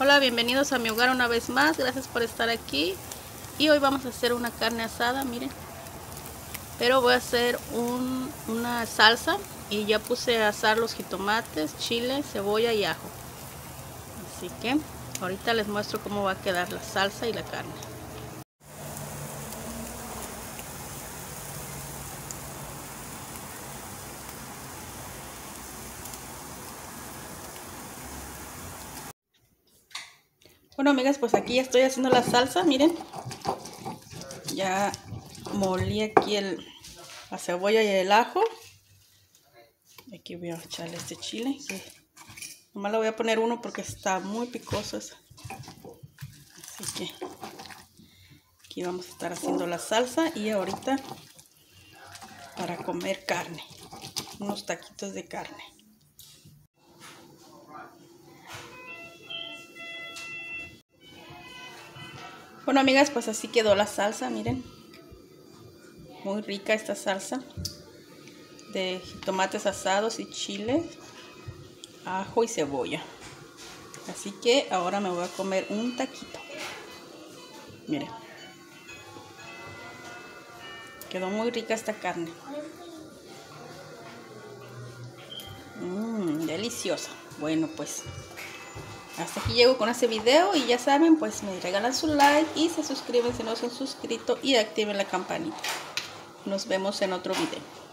Hola, bienvenidos a mi hogar una vez más. Gracias por estar aquí. Y hoy vamos a hacer una carne asada, miren. Pero voy a hacer una salsa y ya puse a asar los jitomates, chile, cebolla y ajo. Así que ahorita les muestro cómo va a quedar la salsa y la carne. Bueno, amigas, pues aquí ya estoy haciendo la salsa, miren. Ya molí aquí el, la cebolla y el ajo. Aquí voy a echarle este chile. Que nomás le voy a poner uno porque está muy picoso. Así que aquí vamos a estar haciendo la salsa y ahorita para comer carne. Unos taquitos de carne. Bueno, amigas, pues así quedó la salsa, miren. Muy rica esta salsa de tomates asados y chile, ajo y cebolla. Así que ahora me voy a comer un taquito. Miren. Quedó muy rica esta carne. Mmm, deliciosa. Bueno, pues hasta aquí llego con este video y ya saben, pues me regalan su like y se suscriben si no se han suscrito y activen la campanita. Nos vemos en otro video.